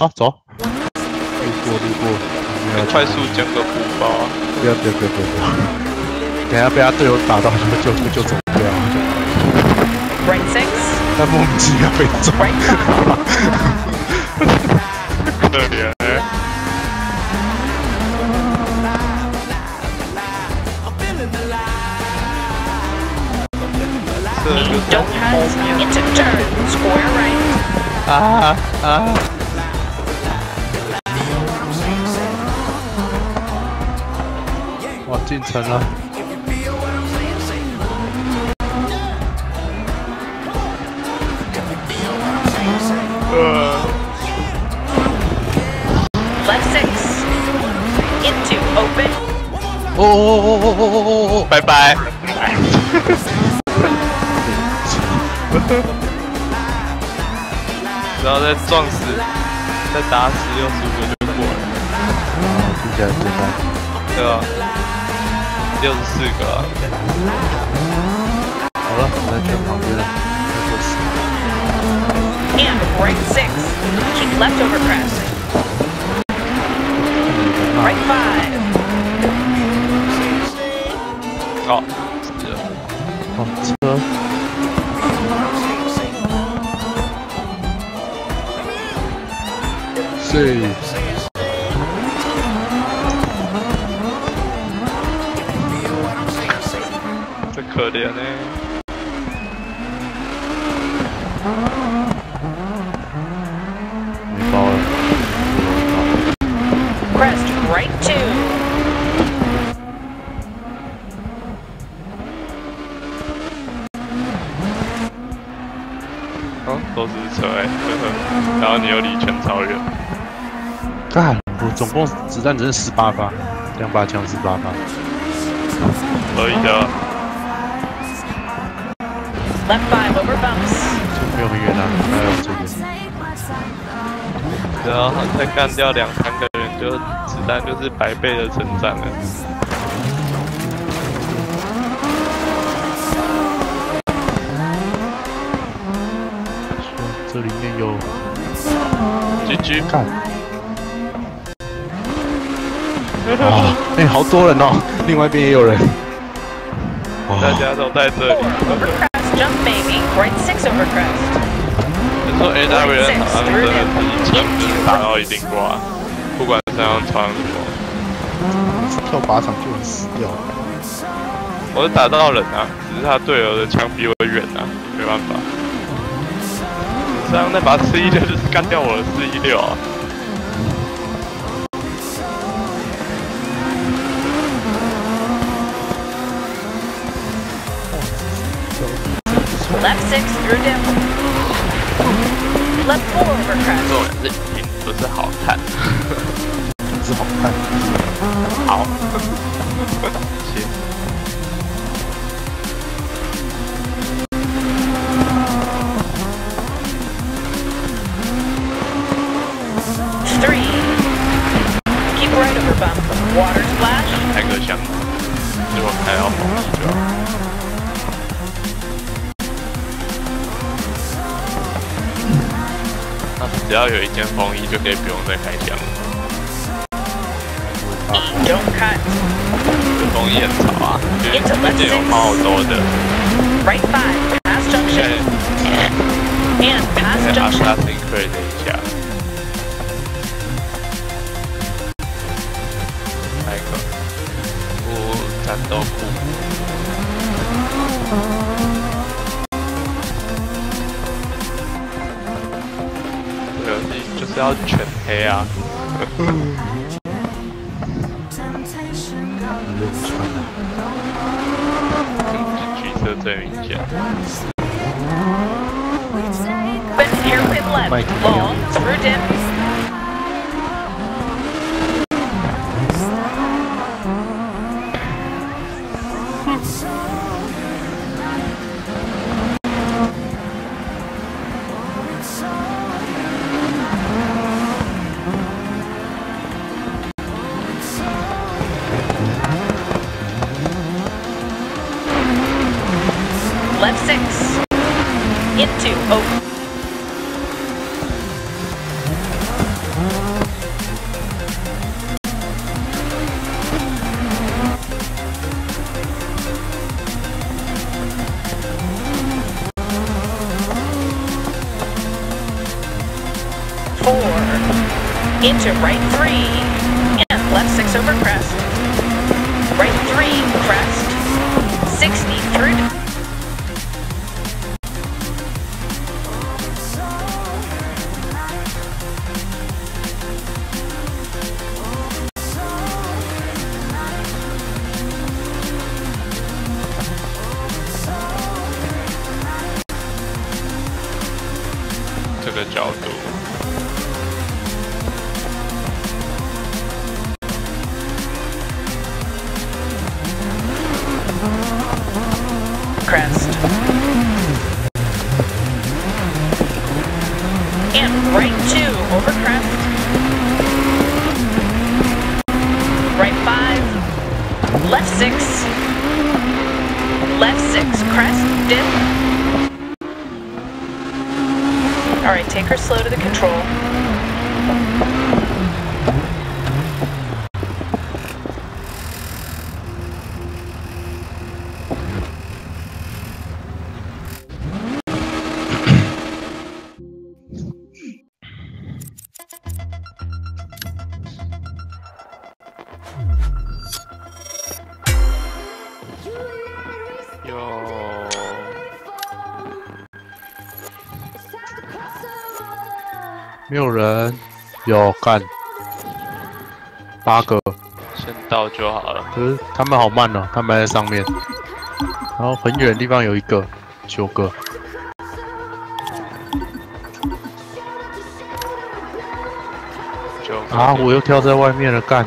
好走，路过路过，很快速捡个补包啊！不要不要不要不要，等下被他队友打到，就就就走不了。Six. 但莫名其妙被中。Right five. 可怜欸这就是 Don't cut. Into turn. Square right. 啊啊！进城了。Left six into open. 哦，拜拜。然后再撞死，再打死，又五分就过了。听起来很棒，对吧？六十四个啊，好了，我在圈旁边了，再过死。 And right six. Keep left over crest. Right five. 哦，是的哦，车。是。 可怜呢、没包了。Crest right two. 哦，都是车哎、呵呵，然后你又离圈超远，干，我总共子弹只剩十八发，两把枪十八发。可以的，Left five over bumps. 没有很远啊，还有这边。然后再干掉两三个人，就子弹就是百倍的成长了。这里面有 GG，干。啊，哎、好多人哦，另外一边也有人。大家都在这里。Over crest. Jump baby. Right six over crest. 你说 A W N 好像真的打到一定挂，不管怎样穿什么，跳靶场就能死掉。我是打到人啊，只是他队友的枪比我远啊，没办法。这样那把四一六就是干掉我的四一六啊。Left six through dip. Left four over crest. 重点是赢，不是好看。是好看。好，行。 Three. Keep right over bump. Water splash. 开个箱，结果开到 只要有一件风衣就可以不用再开箱了。Don't cut. 这风衣很潮啊，因为中间有猫好多的，Right five. Pass junction. And pass junction. 是要全黑啊。怕千万里只为你 left six. Into open. Into right three, and left six over crest. Right three, crest. 60 through Right two over crest. Right five. Left six. Left six. Crest. Dip. All right, take her slow to the control. 有没有人，有干八个，先到就好了。可是他们好慢哦，他们还在上面，然后很远的地方有一个，九个，就啊，我又跳在外面了，干，